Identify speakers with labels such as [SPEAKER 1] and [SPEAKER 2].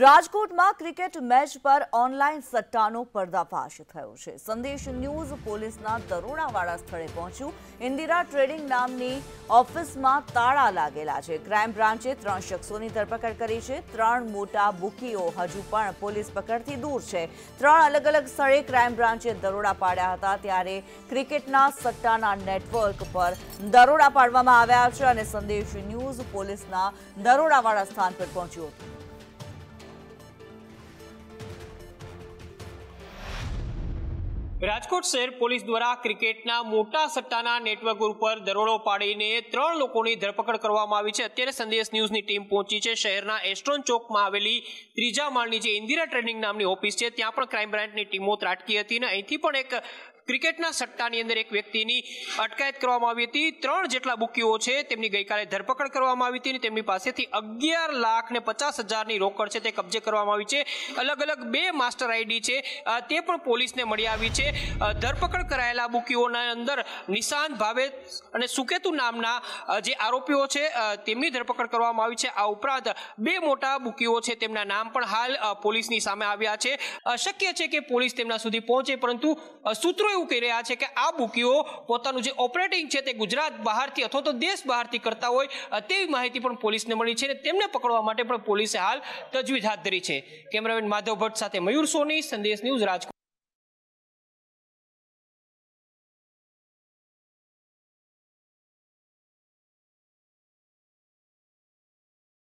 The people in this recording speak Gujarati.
[SPEAKER 1] રાજકોટમાં ક્રિકેટ મેચ પર ઓનલાઈન સટ્ટાનો પર્દાફાશ થયો છે. સંદેશ ન્યૂઝ પોલીસના દરોડાવાળા સ્થળે પહોંચ્યું. ઇન્દિરા ટ્રેડિંગ નામની ઓફિસમાં તાળા લાગેલા છે. ક્રાઇમ બ્રાન્ચે ત્રણ શખ્સોની ધરપકડ કરી છે. ત્રણ મોટા બુકીઓ હજુ પણ પોલીસ પકડથી દૂર છે. ત્રણ અલગ અલગ સ્થળે ક્રાઇમ બ્રાન્ચે દરોડા પાડ્યા હતા ત્યારે ક્રિકેટના સટ્ટાના નેટવર્ક પર દરોડા પાડવામાં આવ્યા છે અને સંદેશ ન્યૂઝ પોલીસના દરોડાવાળા સ્થાન પર પહોંચ્યું હતું.
[SPEAKER 2] રાજકોટ શહેર પોલીસ દ્વારા ક્રિકેટના મોટા સટ્ટાના નેટવર્ક ઉપર દરોડો પાડીને ત્રણ લોકોની ધરપકડ કરવામાં આવી છે. અત્યારે સંદેશ ન્યૂઝની ટીમ પહોંચી છે. શહેરના એસ્ટ્રોન ચોકમાં આવેલી ત્રીજા માળની જે ઇન્દિરા ટ્રેનિંગ નામની ઓફિસ છે, ત્યાં પણ ક્રાઇમ બ્રાન્ચની ટીમો ત્રાટકી હતી અને અહીંથી પણ એક ક્રિકેટના સટ્ટાની અંદર એક વ્યક્તિની અટકાયત કરવામાં આવી હતી. ત્રણ જેટલા બુકીઓ છે તેમની ગઈકાલે ધરપકડ કરવામાં આવી હતી અને તેમની પાસેથી અગિયાર લાખ ને પચાસ હજારની રોકડ છે તે કબજે કરવામાં આવી છે. અલગ અલગ બે માસ્ટર આઈડી છે. તે પણ પોલીસને મળી આવી છે. ધરપકડ કરાયેલા બુકીઓના અંદર નિશાંત ભાવે અને સુકેતુ નામના જે આરોપીઓ છે તેમની ધરપકડ કરવામાં આવી છે. આ ઉપરાંત બે મોટા બુકીઓ છે તેમના નામ પણ હાલ પોલીસની સામે આવ્યા છે. શક્ય છે કે પોલીસ તેમના સુધી પહોંચે, પરંતુ સૂત્રો એવું કહી રહ્યા છે કે આ બુકીઓ પોતાનું જે ઓપરેટિંગ છે તે ગુજરાત બહારથી અથવા તો દેશ બહારથી કરતા હોય તેવી માહિતી પણ પોલીસને મળી છે અને તેમને પકડવા માટે પણ પોલીસે હાલ તજવીજ હાથ ધરી છે. કેમેરામેન માધવ ભટ્ટ સાથે મયુર સોની, સંદેશ ન્યૂઝ રાજકોટ.